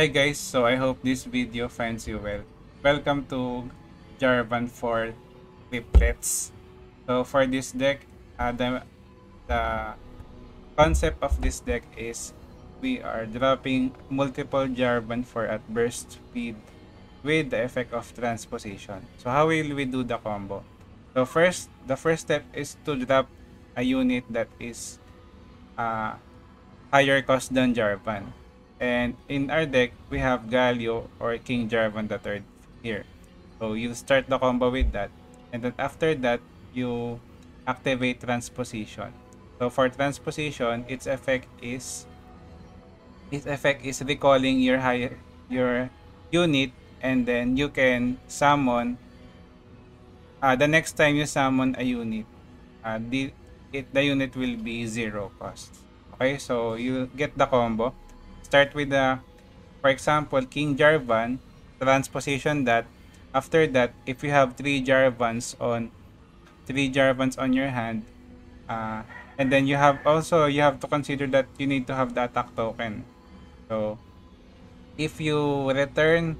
Hi guys, so I hope this video finds you well. Welcome to Jarvan IV Triplets. So for this deck, uh, the, the concept of this deck is we are dropping multiple Jarvan IV at burst speed with the effect of transposition. So how will we do the combo? So first, the first step is to drop a unit that is uh, higher cost than Jarvan. And in our deck, we have Galio or King Jarvan III here. So you start the combo with that. And then after that, you activate Transposition. So for Transposition, its effect is its effect is recalling your high, your unit and then you can summon uh, the next time you summon a unit uh, the, it, the unit will be zero cost okay so you get the combo start with the for example king jarvan transposition that after that if you have three jarvans on three jarvans on your hand uh, and then you have also you have to consider that you need to have the attack token. So if you return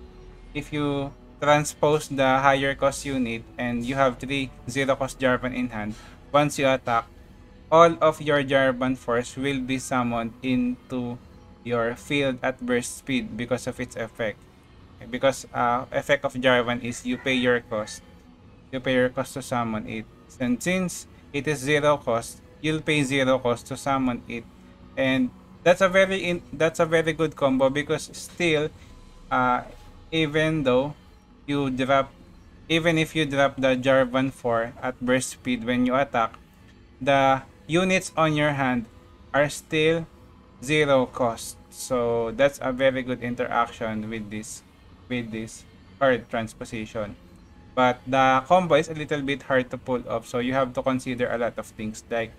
if you transpose the higher cost unit and you have three zero cost jarvan in hand once you attack all of your jarvan force will be summoned into your field at burst speed because of its effect. Because uh, effect of Jarvan is you pay your cost. You pay your cost to summon it. And since it is zero cost, you'll pay zero cost to summon it. And that's a very in, that's a very good combo because still uh, even though you drop even if you drop the Jarvan 4 at burst speed when you attack, the units on your hand are still zero cost. So that's a very good interaction with this with this card transposition. But the combo is a little bit hard to pull off, so you have to consider a lot of things like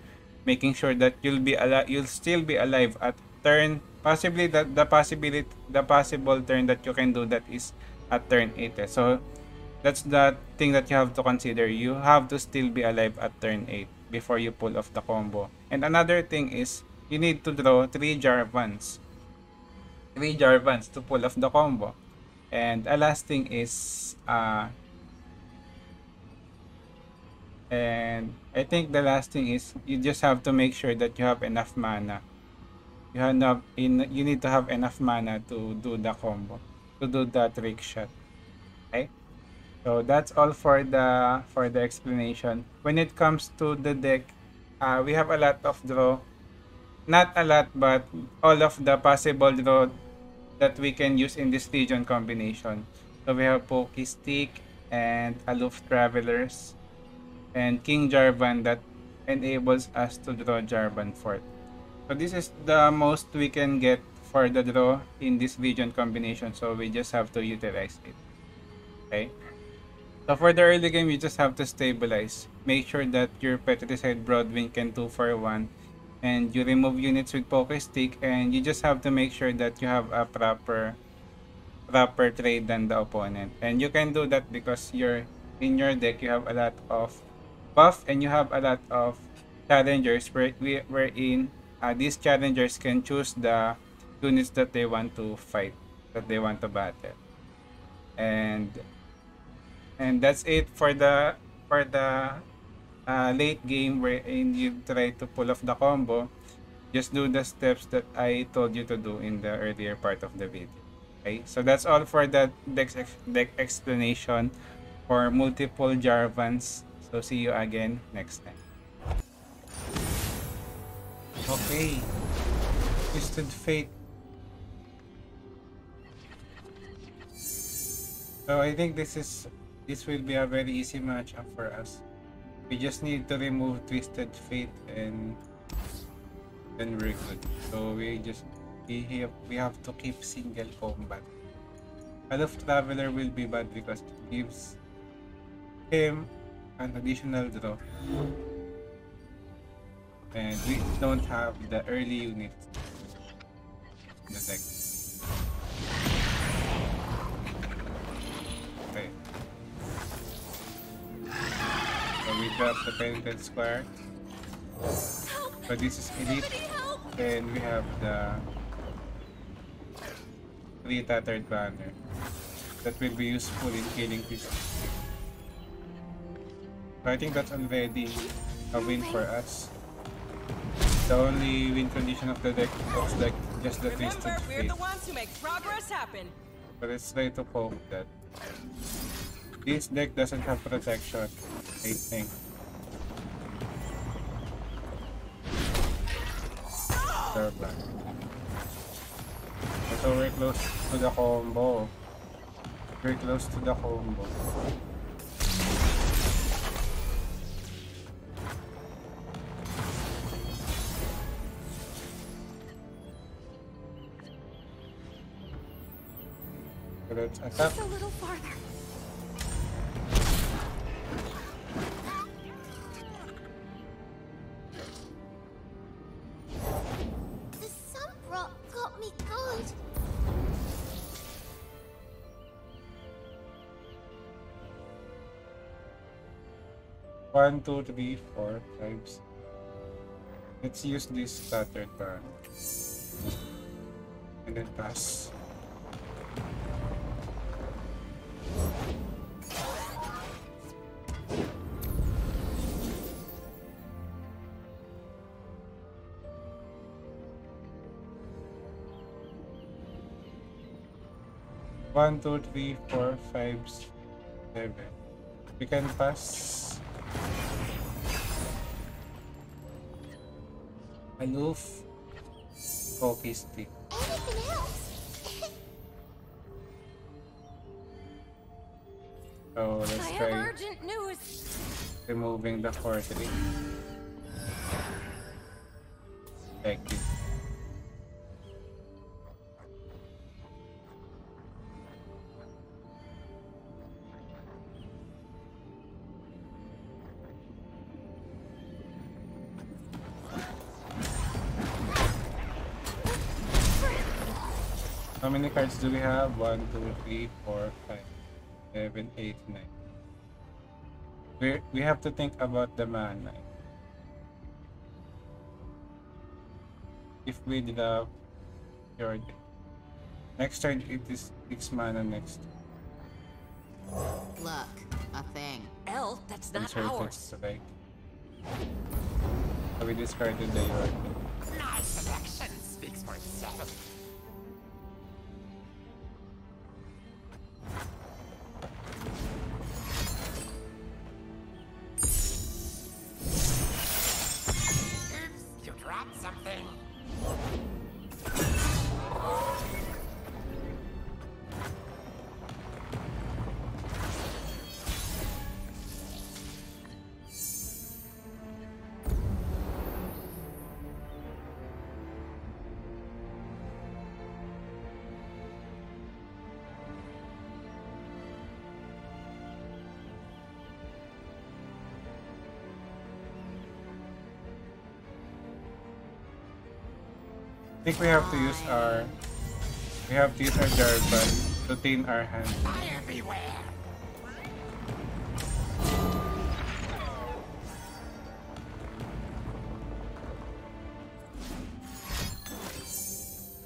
making sure that you'll be alive you'll still be alive at turn possibly that the possibility the possible turn that you can do that is at turn 8 eh. so that's the thing that you have to consider you have to still be alive at turn 8 before you pull off the combo and another thing is you need to draw 3 Jarvans. 3 Jarvans to pull off the combo. And a last thing is uh and I think the last thing is you just have to make sure that you have enough mana. You have enough in you need to have enough mana to do the combo, to do the trick shot. Okay? So that's all for the for the explanation. When it comes to the deck, uh, we have a lot of draw not a lot, but all of the possible draw that we can use in this Legion combination. So we have Pokey Stick and Aloof Travelers and King Jarvan that enables us to draw Jarvan Fort. So this is the most we can get for the draw in this Legion combination. So we just have to utilize it. Okay. So for the early game, you just have to stabilize. Make sure that your Petricite Broadwing can 2 for 1 and you remove units with poker stick and you just have to make sure that you have a proper proper trade than the opponent. And you can do that because you're in your deck you have a lot of buff and you have a lot of challengers where wherein uh, these challengers can choose the units that they want to fight that they want to battle. And and that's it for the for the uh, late game wherein you try to pull off the combo, just do the steps that I told you to do in the earlier part of the video. Okay, so that's all for the deck, deck explanation for multiple Jarvans. So see you again next time. Okay, Twisted Fate. So I think this is this will be a very easy matchup for us. We just need to remove Twisted Fate and then we're good. So we just we have, we have to keep single combat. Aloof Traveler will be bad because it gives him an additional draw. And we don't have the early unit in the deck. We drop the painted square. But this is elite. And we have the three tattered banner. That will be useful in killing pieces. I think that's already a win for us. The only win condition of the deck looks like just the Remember, Twisted we're the ones who make progress happen. But let's try to poke that. This deck doesn't have protection, I think. Turban. So we're close to the combo. We're close to the combo. Just a little farther. One two three four times. Let's use this pattern plan. And then pass. One, two, three, four, five, seven. We can pass. Aloof. Pokey Stick. So oh, let's try urgent news. removing the forgery. Thank you. Many cards do we have? One, two, three, four, five, seven, eight, nine. We we have to think about the mana. If we did a your next turn it is six mana next. Look, a thing. L, that's not Insert ours. strike. So we discarded the York. My selection speaks for itself. Thank you. I think we have to use our we have to use our Jarvan to thin our hand.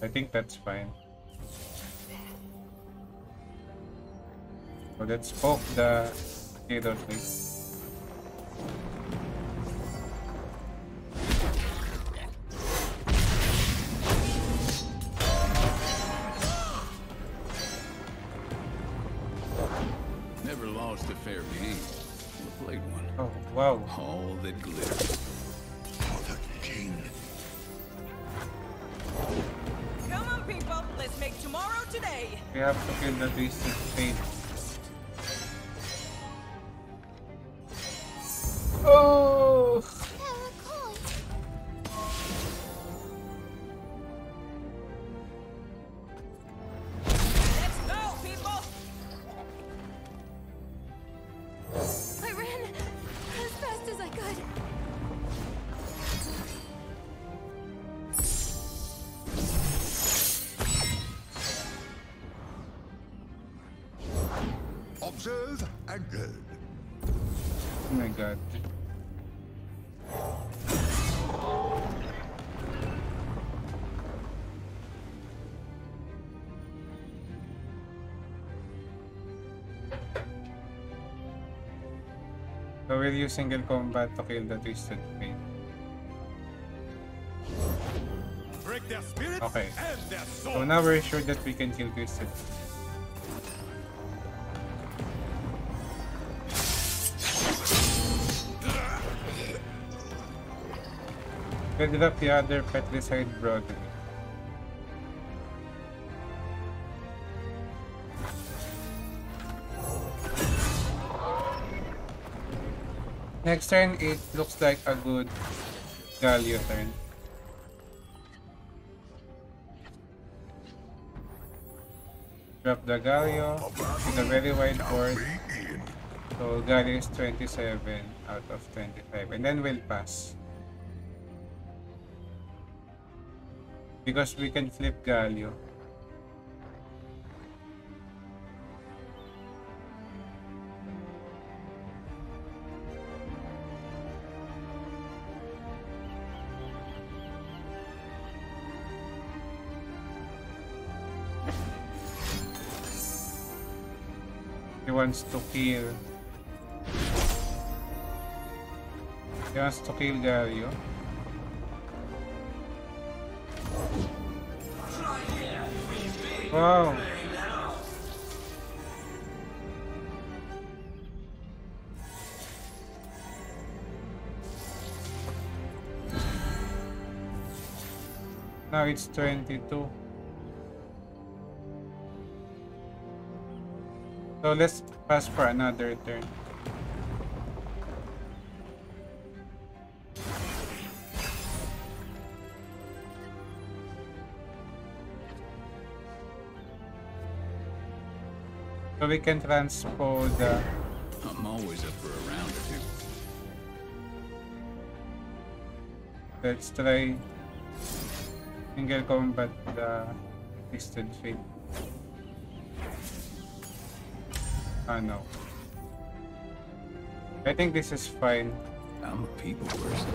I think that's fine. So let's poke the hero tree. To Oh my god. So we'll use single combat to kill the Twisted Okay. So now we're sure that we can kill Twisted Up the other Petricide Broadway. Next turn, it looks like a good Galio turn. Drop the Galio with a very wide board. So Galio is 27 out of 25. And then we'll pass. Because we can flip Galio. He wants to kill. He wants to kill Galio. Wow. Now it's 22. So let's pass for another turn. We can transpose the I'm always up for a round or two. let's try single combat the twisted fate. Ah no. I think this is fine. I'm a people person.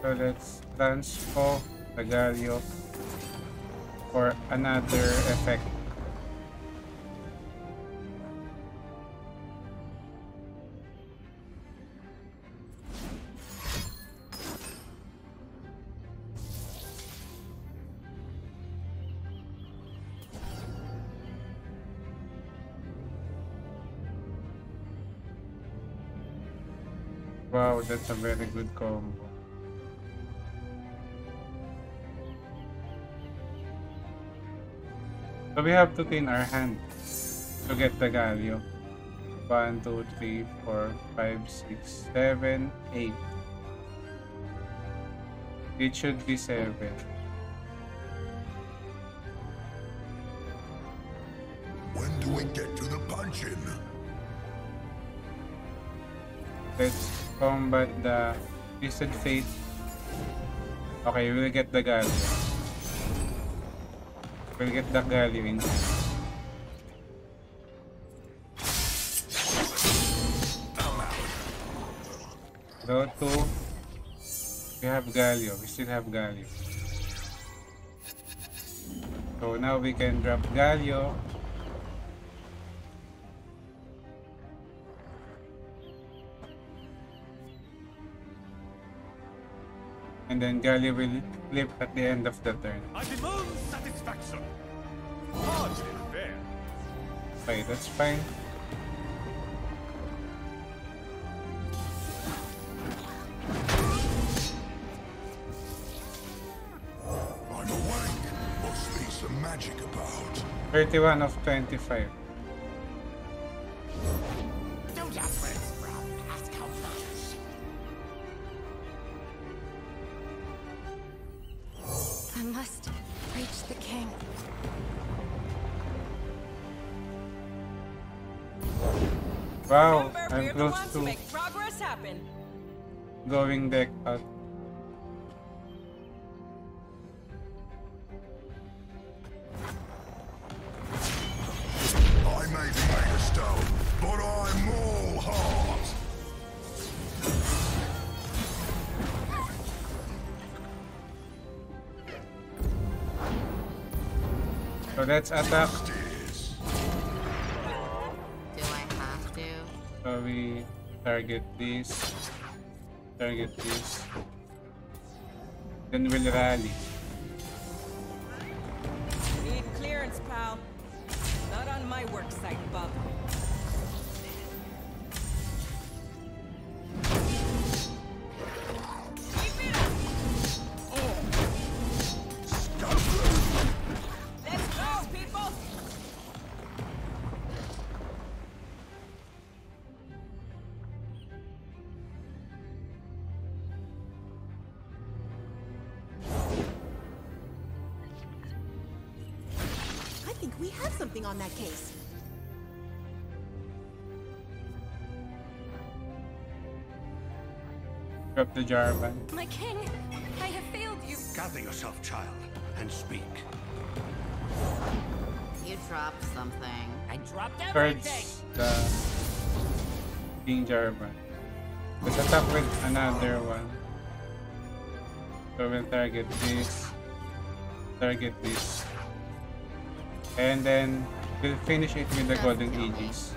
So let's transpo the Galio for another effect. Wow, that's a very good combo. So we have to clean our hand to get the Galio. 1, 2, 3, 4, 5, 6, 7, 8. It should be 7. When do we get to the punching? Let's combat the Twisted Fate. Okay, we'll get the Galio. We'll get the hand. Go to... We have Galio. We still have Galio. So now we can drop Galio. And then Galio will flip at the end of the turn. I demand satisfaction. Hardly fair. Okay, that's fine. I'm awake. Must be some magic about. 31 of 25. Don't ask where it's from. Ask how much. I must the king. Wow, Remember, I'm close to make progress happen. going out. gets at that. Do I have to? So we target these. Target these. Then we'll rally. On that case. Drop the jar Jarvan. My king, I have failed you. Gather yourself, child, and speak. You dropped something. I dropped everything! Cards the King Jarvan. Let's attack with another one. So we'll target this, target this, and then we'll finish it with the Golden Aegis.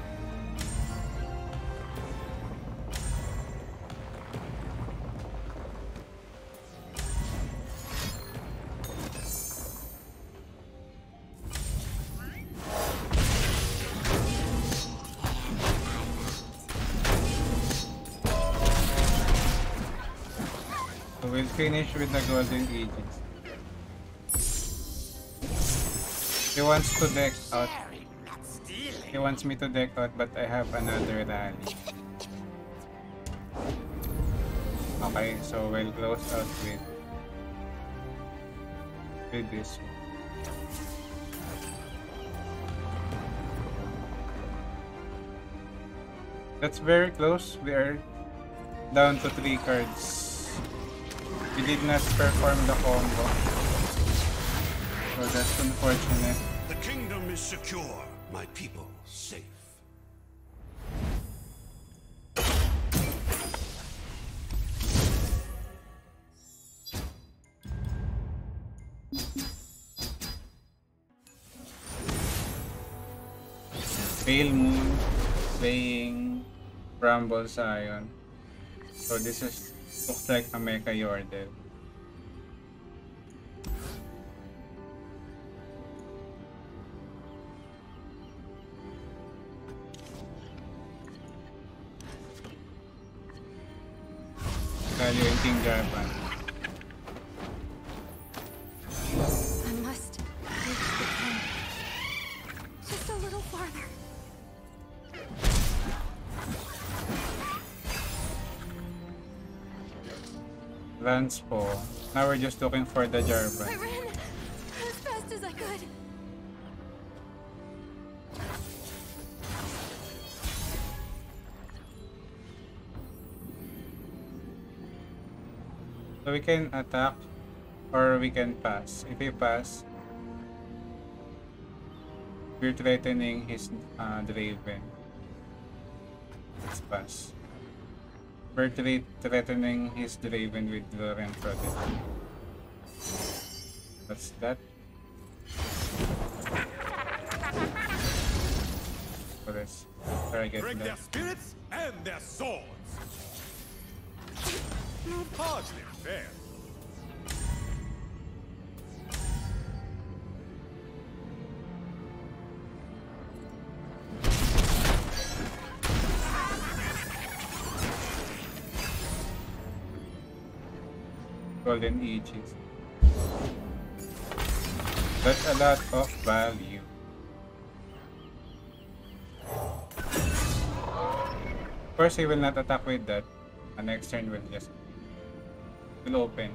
So we'll finish with the Golden Aegis. He wants to deck out. He wants me to deck out, but I have another rally. Okay, so we'll close out with with this one. That's very close. We are down to three cards. We did not perform the combo. So that's unfortunate. The kingdom is secure, my people safe. Pale Moon playing Rumble Sion. So this is looks like a Mecha Yordle. Po. Now we're just looking for the I ran as fast as I could. So we can attack or we can pass. If we pass, we're threatening his uh, Draven. Let's pass. Thre- threatening his Draven with Loren Prodigy. What's that? So let's target Break their spirits and their swords. Hardly fair. Golden Aegis. That's a lot of value. Course, he will not attack with that. The next turn will just will open.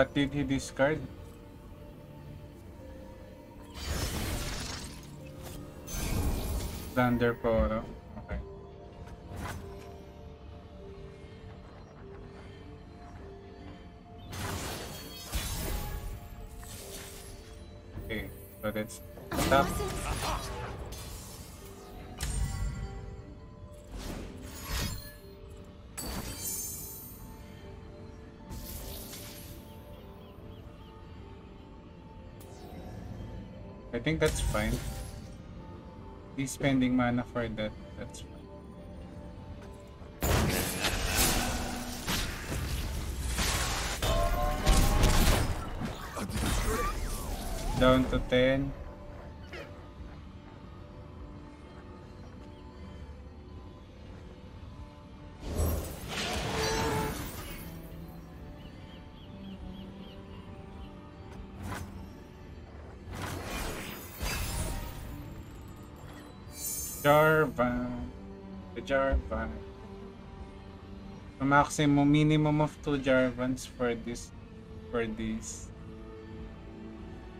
But did he discard? Thunder Poro. Okay. Okay, but it's stop. I think that's fine. He's spending mana for that. That's fine. Down to 10. Maximum minimum of two Jarvans for this for this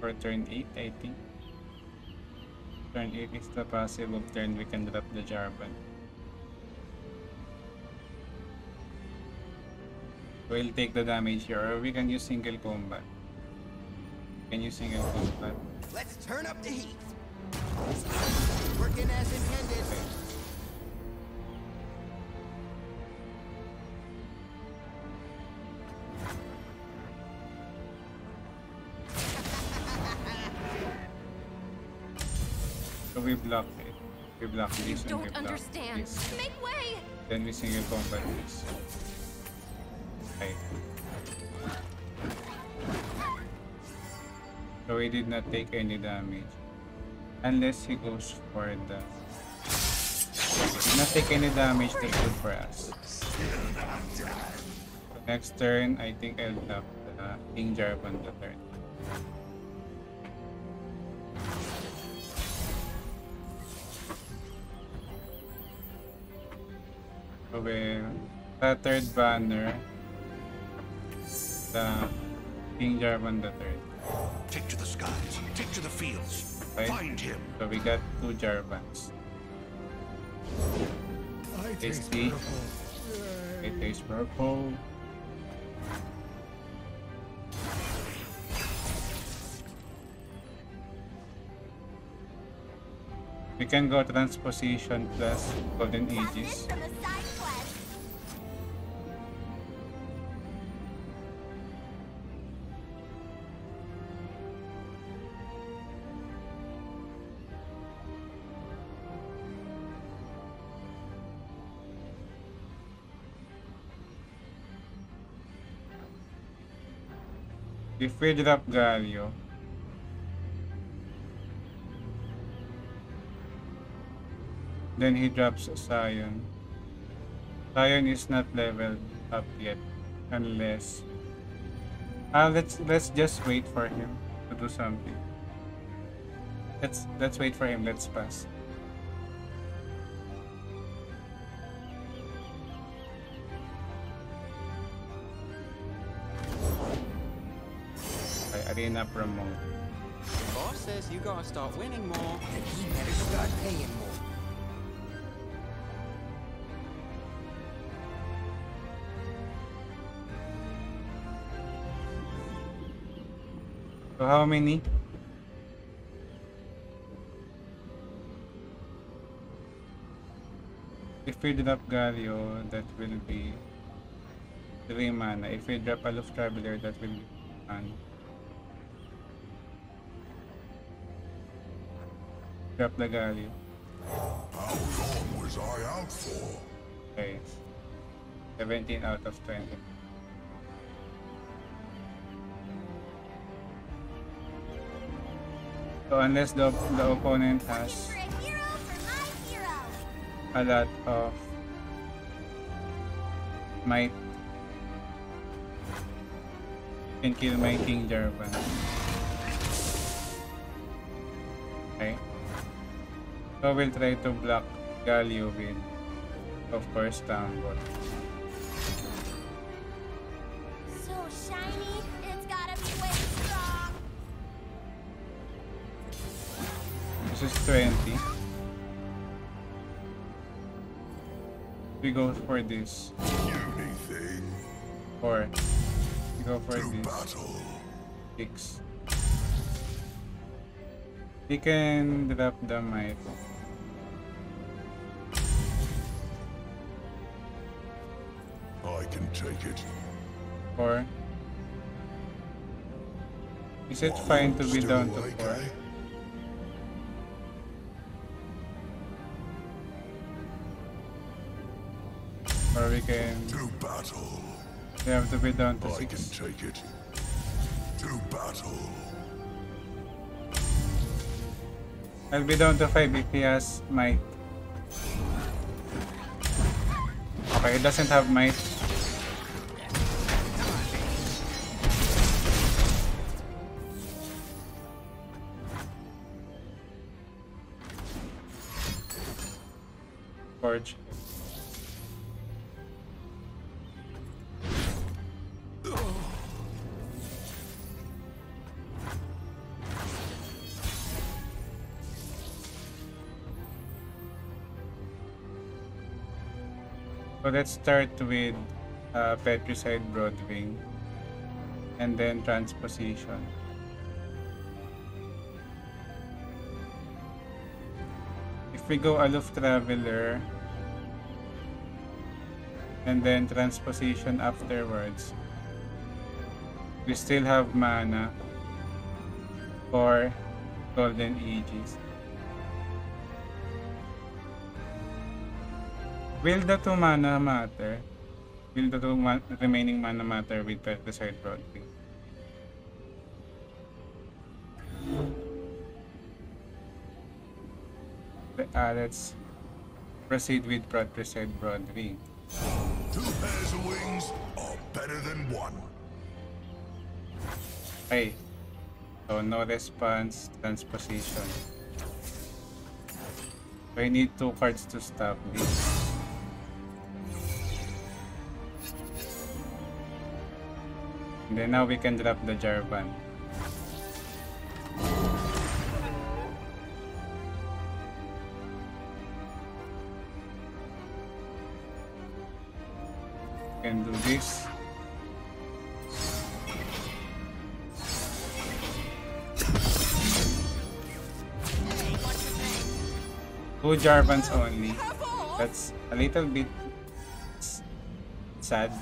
for turn 8 I think. Turn 8 is the possible turn we can drop the Jarvan. We'll take the damage here or we can use single combat. Can use single combat. Let's turn up the heat. Working as intended. Block eh. it. We block You this and we don't block understand. this. Make way! Then we single combat this. Right. So he did not take any damage. Unless he goes for the... Did not take any damage, that's good for us. Next turn, I think I'll tap the King Jarvan the turn. So with the third banner, the King Jarvan the third. Take to the skies. Take to the fields. Right. Find him. So we got two Jarvans. I Tasty. It tastes purple. We can go transposition plus golden Got aegis. This from a side quest. If we drop Galio, then he drops Sion. Sion is not leveled up yet, unless. Ah, let's let's just wait for him to do something. Let's let's wait for him. Let's pass. Okay, arena promote. Boss says you gotta start winning more. And he better start paying more. So how many? If we drop Galio, that will be 3 mana. If we drop Aloof Traveler, that will be 1 mana. Drop the. How long was I out for? Okay. 17 out of 20. So unless the, the opponent has a lot of might can kill my King Jarvan. So we'll try to block Galio with of course Tambor. So shiny, it's gotta be way strong. This is 20. We go for this. Anything Four. We go for to this. battle. Six. We can drop the might. I can take it. Or is it fine to be down to four? eh? Or we can To battle. we have to be down to I can take it. To battle. I'll be down to five BPS he might. Okay, it doesn't have might. So let's start with uh, Petricite Broadwing and then Transposition. If we go Aloof Traveler and then Transposition afterwards, we still have mana for Golden Aegis. Will the two mana matter? Will the two ma- remaining mana matter with Petricite Broadwing? Uh, let's proceed with Petricite Broadwing. Two pairs of wings are better than one. Okay. So no response, transposition. I need two cards to stop this. Then now we can drop the Jarvan. Can do this. Two Jarvans only. That's a little bit sad.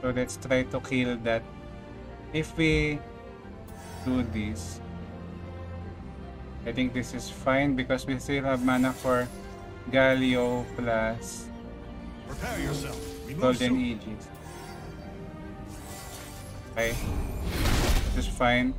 So let's try to kill that. If we do this, I think this is fine because we still have mana for Galio plus Prepare yourself. We Golden. Aegis. Okay. This is fine.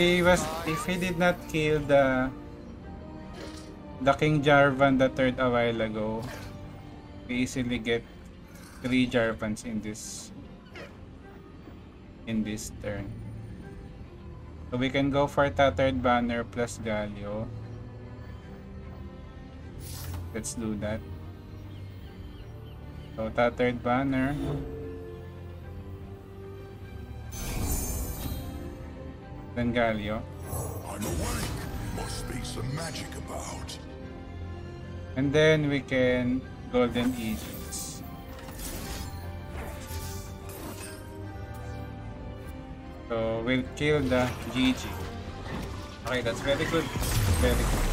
He was, if he did not kill the the King Jarvan the third a while ago, we easily get three Jarvans in this in this turn. So we can go for Tattered Banner plus Galio. Let's do that. So Tattered Banner. Then Galio. I'm awake. Must be some magic about. And then we can Golden Aegis. So we'll kill the GG. Okay, that's very good. Very good.